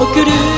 送る